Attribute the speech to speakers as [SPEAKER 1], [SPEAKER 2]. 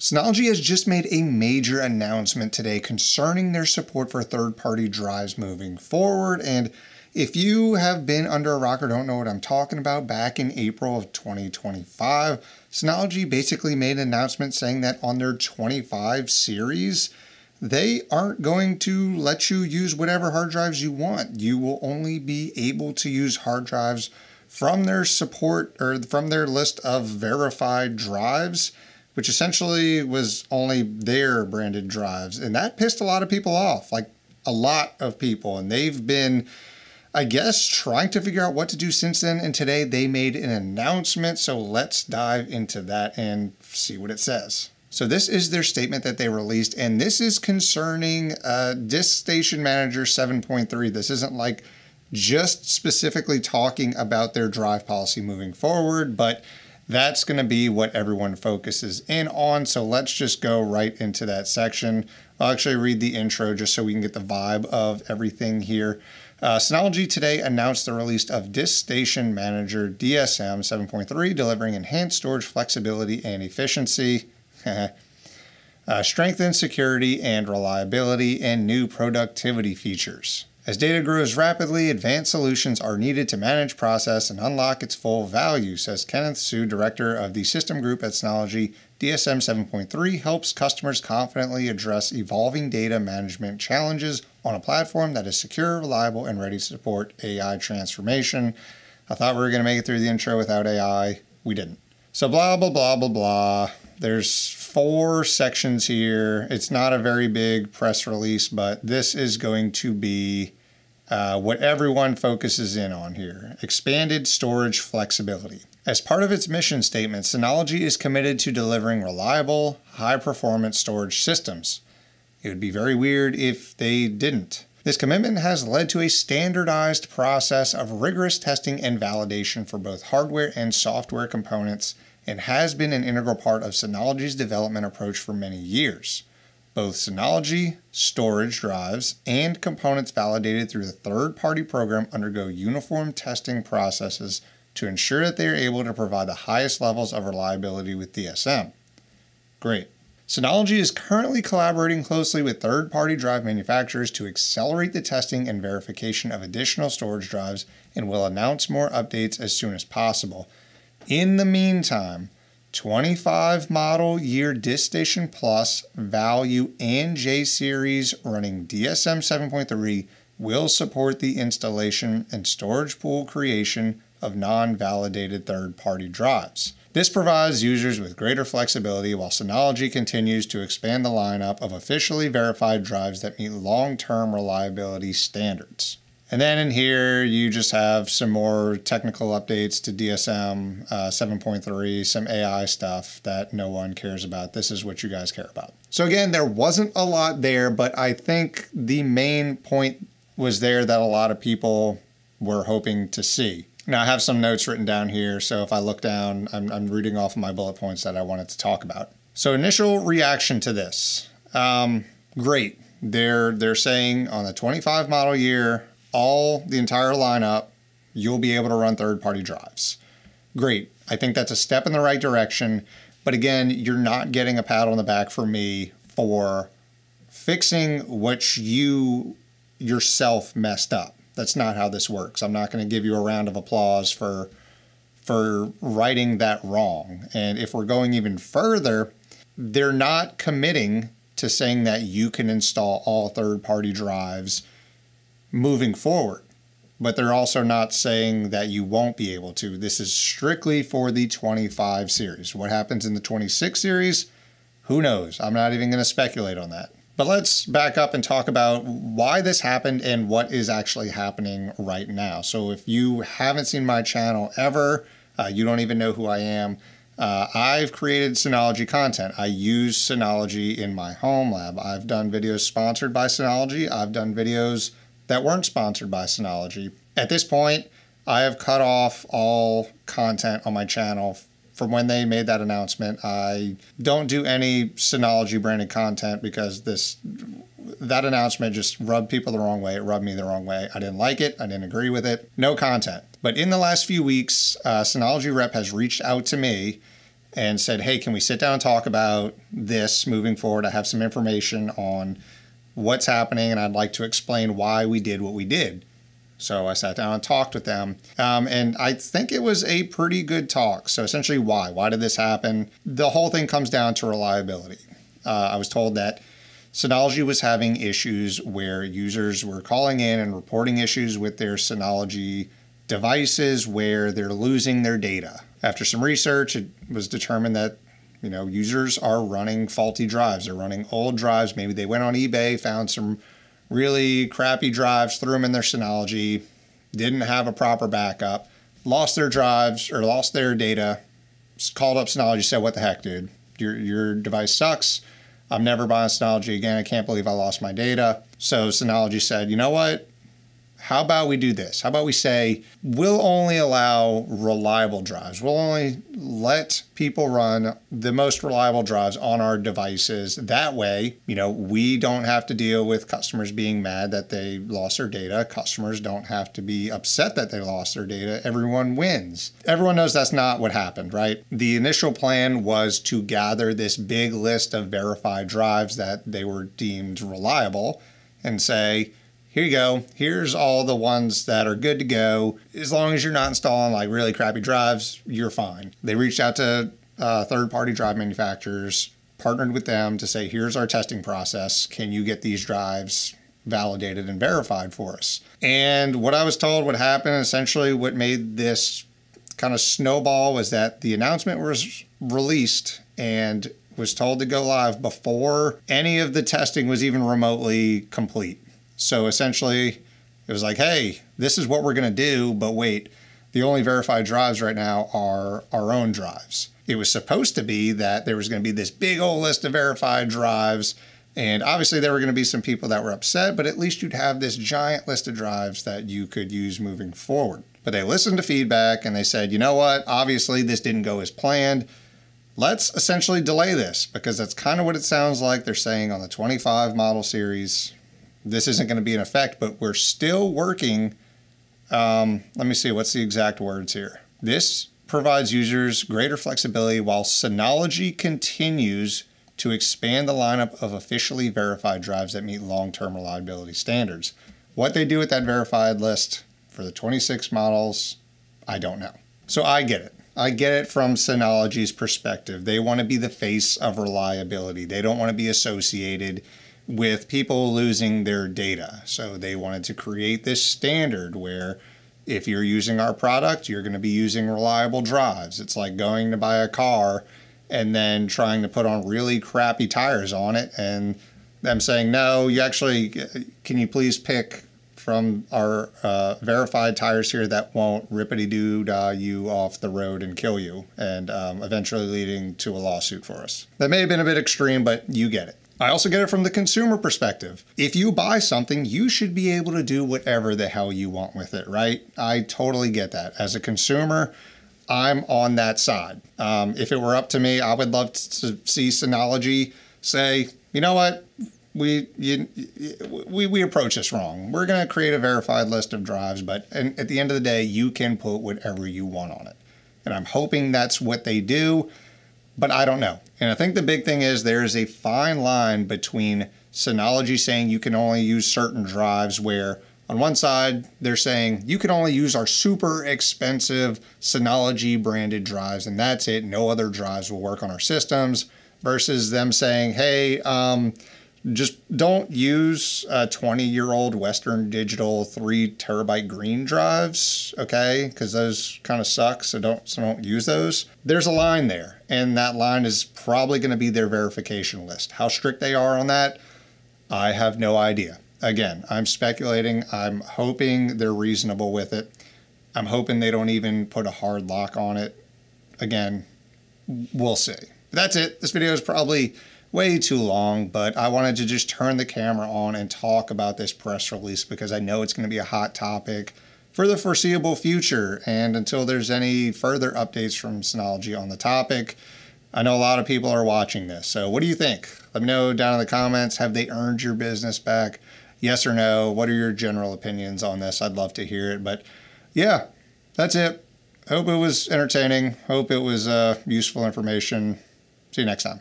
[SPEAKER 1] Synology has just made a major announcement today concerning their support for third party drives moving forward. And if you have been under a rock or don't know what I'm talking about, back in April of 2025, Synology basically made an announcement saying that on their 25 series, they aren't going to let you use whatever hard drives you want. You will only be able to use hard drives from their support or from their list of verified drives which essentially was only their branded drives. And that pissed a lot of people off, like a lot of people. And they've been, I guess, trying to figure out what to do since then. And today they made an announcement. So let's dive into that and see what it says. So this is their statement that they released, and this is concerning uh, Disk Station Manager 7.3. This isn't like just specifically talking about their drive policy moving forward, but that's going to be what everyone focuses in on. So let's just go right into that section. I'll actually read the intro just so we can get the vibe of everything here. Uh, Synology today announced the release of Disk Station Manager DSM 7.3, delivering enhanced storage flexibility and efficiency, uh, strengthened security and reliability, and new productivity features. As data grows rapidly, advanced solutions are needed to manage, process, and unlock its full value, says Kenneth Hsu, director of the system group at Synology. DSM 7.3 helps customers confidently address evolving data management challenges on a platform that is secure, reliable, and ready to support AI transformation. I thought we were going to make it through the intro without AI. We didn't. So, blah, blah, blah, blah, blah. There's four sections here. It's not a very big press release, but this is going to be uh, what everyone focuses in on here expanded storage flexibility. As part of its mission statement, Synology is committed to delivering reliable, high performance storage systems. It would be very weird if they didn't. This commitment has led to a standardized process of rigorous testing and validation for both hardware and software components and has been an integral part of Synology's development approach for many years. Both Synology, storage drives, and components validated through the third party program undergo uniform testing processes to ensure that they are able to provide the highest levels of reliability with DSM. Great. Synology is currently collaborating closely with third party drive manufacturers to accelerate the testing and verification of additional storage drives and will announce more updates as soon as possible. In the meantime, 25 model year DiskStation Plus value and J series running DSM 7.3 will support the installation and storage pool creation of non validated third party drives. This provides users with greater flexibility while Synology continues to expand the lineup of officially verified drives that meet long term reliability standards. And then in here, you just have some more technical updates to DSM uh, 7.3, some AI stuff that no one cares about. This is what you guys care about. So, again, there wasn't a lot there, but I think the main point was there that a lot of people were hoping to see. Now, I have some notes written down here, so if I look down, I'm, I'm reading off of my bullet points that I wanted to talk about. So, initial reaction to this um, great. They're, they're saying on the 25 model year, all the entire lineup, you'll be able to run third party drives. Great. I think that's a step in the right direction. But again, you're not getting a pat on the back for me for fixing what you yourself messed up. That's not how this works. I'm not going to give you a round of applause for for righting that wrong. And if we're going even further, they're not committing to saying that you can install all third party drives moving forward. But they're also not saying that you won't be able to. This is strictly for the 25 series. What happens in the 26 series? Who knows? I'm not even going to speculate on that. But let's back up and talk about why this happened and what is actually happening right now. So, if you haven't seen my channel ever, uh, you don't even know who I am. Uh, I've created Synology content. I use Synology in my home lab. I've done videos sponsored by Synology. I've done videos that weren't sponsored by Synology. At this point, I have cut off all content on my channel from when they made that announcement. I don't do any Synology branded content because this that announcement just rubbed people the wrong way. It rubbed me the wrong way. I didn't like it. I didn't agree with it. No content. But in the last few weeks, uh, Synology rep has reached out to me and said, Hey, can we sit down and talk about this moving forward? I have some information on what's happening, and I'd like to explain why we did what we did. So I sat down and talked with them. Um, and I think it was a pretty good talk. So essentially, why? Why did this happen? The whole thing comes down to reliability. Uh, I was told that Synology was having issues where users were calling in and reporting issues with their Synology devices where they're losing their data. After some research, it was determined that you know users are running faulty drives. They're running old drives. Maybe they went on eBay, found some really crappy drives, threw them in their Synology, didn't have a proper backup, lost their drives or lost their data, called up Synology, said, What the heck, dude? Your, your device sucks. I'm never buying Synology again. I can't believe I lost my data. So Synology said, You know what? How about we do this? How about we say we'll only allow reliable drives? We'll only let people run the most reliable drives on our devices. That way, you know, we don't have to deal with customers being mad that they lost their data. Customers don't have to be upset that they lost their data. Everyone wins. Everyone knows that's not what happened, right? The initial plan was to gather this big list of verified drives that they were deemed reliable and say, here you go. Here's all the ones that are good to go. As long as you're not installing like really crappy drives, you're fine. They reached out to uh, third party drive manufacturers, partnered with them to say, here's our testing process. Can you get these drives validated and verified for us? And what I was told would happen, essentially, what made this kind of snowball was that the announcement was released and was told to go live before any of the testing was even remotely complete. So essentially, it was like, hey, this is what we're going to do, but wait, the only verified drives right now are our own drives. It was supposed to be that there was going to be this big old list of verified drives. And obviously, there were going to be some people that were upset, but at least you'd have this giant list of drives that you could use moving forward. But they listened to feedback and they said, you know what? Obviously, this didn't go as planned. Let's essentially delay this because that's kind of what it sounds like they're saying on the 25 model series this isn't going to be in effect, but we're still working. Um, let me see, what's the exact words here? This provides users greater flexibility while Synology continues to expand the lineup of officially verified drives that meet long term reliability standards. What they do with that verified list for the 26 models, I don't know. So I get it. I get it from Synology's perspective. They want to be the face of reliability, they don't want to be associated with people losing their data. So they wanted to create this standard where if you're using our product, you're going to be using reliable drives. It's like going to buy a car and then trying to put on really crappy tires on it and them saying, no, you actually, can you please pick from our uh, verified tires here that won't rippity doo dah you off the road and kill you, and um, eventually leading to a lawsuit for us. That may have been a bit extreme, but you get it. I also get it from the consumer perspective. If you buy something, you should be able to do whatever the hell you want with it, right? I totally get that. As a consumer, I'm on that side. Um, if it were up to me, I would love to see Synology say, you know what, we you, we we approach this wrong. We're going to create a verified list of drives, but and at the end of the day, you can put whatever you want on it. And I'm hoping that's what they do but I don't know. And I think the big thing is there is a fine line between Synology saying you can only use certain drives, where on one side they're saying you can only use our super expensive Synology branded drives, and that's it. No other drives will work on our systems. Versus them saying, hey, um, just don't use 20 year old Western Digital three terabyte green drives, okay? Because those kind of suck, so don't so don't use those. There's a line there, and that line is probably going to be their verification list. How strict they are on that, I have no idea. Again, I'm speculating. I'm hoping they're reasonable with it. I'm hoping they don't even put a hard lock on it. Again, we'll see. But that's it. This video is probably way too long, but I wanted to just turn the camera on and talk about this press release because I know it's going to be a hot topic for the foreseeable future. And until there's any further updates from Synology on the topic, I know a lot of people are watching this. So, what do you think? Let me know down in the comments. Have they earned your business back? Yes or no? What are your general opinions on this? I'd love to hear it. But yeah, that's it hope it was entertaining. Hope it was uh, useful information. See you next time.